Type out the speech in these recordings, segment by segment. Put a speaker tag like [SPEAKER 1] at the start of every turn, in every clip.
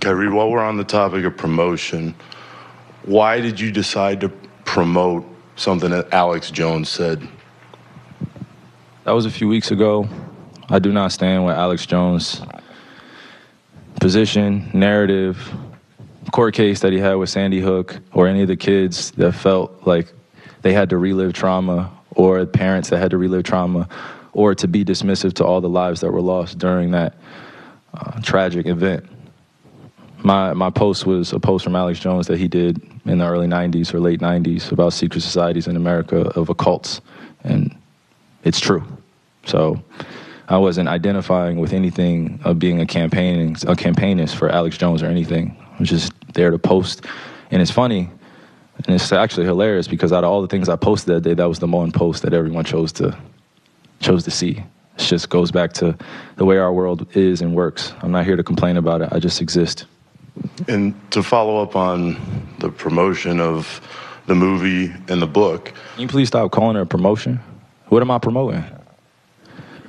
[SPEAKER 1] Kyrie, while we're on the topic of promotion, why did you decide to promote something that Alex Jones said?
[SPEAKER 2] That was a few weeks ago. I do not stand with Alex Jones' position, narrative, court case that he had with Sandy Hook, or any of the kids that felt like they had to relive trauma, or parents that had to relive trauma, or to be dismissive to all the lives that were lost during that uh, tragic event my my post was a post from Alex Jones that he did in the early '90s or late '90s about secret societies in America of occults, and it's true. So I wasn't identifying with anything of being a campaigning a campaignist for Alex Jones or anything. I was just there to post, and it's funny, and it's actually hilarious because out of all the things I posted that day, that was the one post that everyone chose to chose to see. It just goes back to the way our world is and works. I'm not here to complain about it. I just exist.
[SPEAKER 1] And to follow up on the promotion of the movie and the book,
[SPEAKER 2] Can you please stop calling it a promotion? What am I promoting?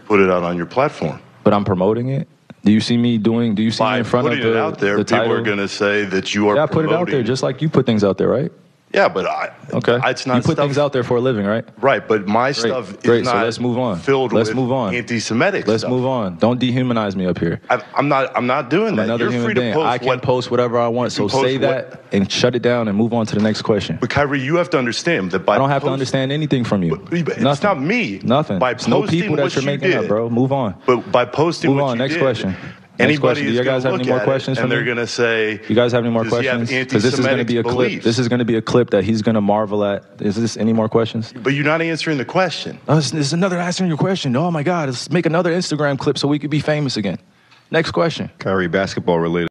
[SPEAKER 1] put it out on your platform.
[SPEAKER 2] But I'm promoting it. Do you see me doing? Do you see
[SPEAKER 1] By
[SPEAKER 2] me in front of the,
[SPEAKER 1] it out there,
[SPEAKER 2] the
[SPEAKER 1] people
[SPEAKER 2] title?
[SPEAKER 1] are going to say that you are
[SPEAKER 2] yeah, I put it out there just like you put things out there, right?
[SPEAKER 1] Yeah, but I,
[SPEAKER 2] Okay.
[SPEAKER 1] it's not
[SPEAKER 2] you put
[SPEAKER 1] stuff,
[SPEAKER 2] things out there for a living, right?
[SPEAKER 1] Right, but my stuff is
[SPEAKER 2] Great, so
[SPEAKER 1] not
[SPEAKER 2] let's move on.
[SPEAKER 1] filled
[SPEAKER 2] Let's
[SPEAKER 1] with
[SPEAKER 2] move on.
[SPEAKER 1] anti-Semitic
[SPEAKER 2] Let's
[SPEAKER 1] stuff.
[SPEAKER 2] move on. Don't dehumanize me up here.
[SPEAKER 1] I, I'm not. I'm not doing
[SPEAKER 2] I'm
[SPEAKER 1] that.
[SPEAKER 2] another
[SPEAKER 1] You're
[SPEAKER 2] human
[SPEAKER 1] free to
[SPEAKER 2] being.
[SPEAKER 1] post
[SPEAKER 2] I can
[SPEAKER 1] what,
[SPEAKER 2] post whatever I want. So say
[SPEAKER 1] what-
[SPEAKER 2] that and shut it down and move on to the next question.
[SPEAKER 1] But Kyrie, you have to understand that by
[SPEAKER 2] I don't have to understand anything from you.
[SPEAKER 1] But- but it's
[SPEAKER 2] Nothing.
[SPEAKER 1] not me.
[SPEAKER 2] Nothing.
[SPEAKER 1] By
[SPEAKER 2] It's no
[SPEAKER 1] posting
[SPEAKER 2] people that
[SPEAKER 1] what
[SPEAKER 2] you're
[SPEAKER 1] you
[SPEAKER 2] making up,
[SPEAKER 1] did.
[SPEAKER 2] bro. Move on.
[SPEAKER 1] But by posting
[SPEAKER 2] Move
[SPEAKER 1] what
[SPEAKER 2] on. Next
[SPEAKER 1] did,
[SPEAKER 2] question. Next
[SPEAKER 1] Anybody.
[SPEAKER 2] Do you guys have any more
[SPEAKER 1] at it
[SPEAKER 2] questions for
[SPEAKER 1] And they're going to say,
[SPEAKER 2] You guys have any more
[SPEAKER 1] Does he have
[SPEAKER 2] questions? Because this is going to be a
[SPEAKER 1] anti-Semitic
[SPEAKER 2] clip. This is going to be a clip that he's going to marvel at. Is this any more questions?
[SPEAKER 1] But you're not answering the question.
[SPEAKER 2] Oh, this, this is another answering your question. Oh my God, let's make another Instagram clip so we could be famous again. Next question.
[SPEAKER 3] Kyrie, basketball related.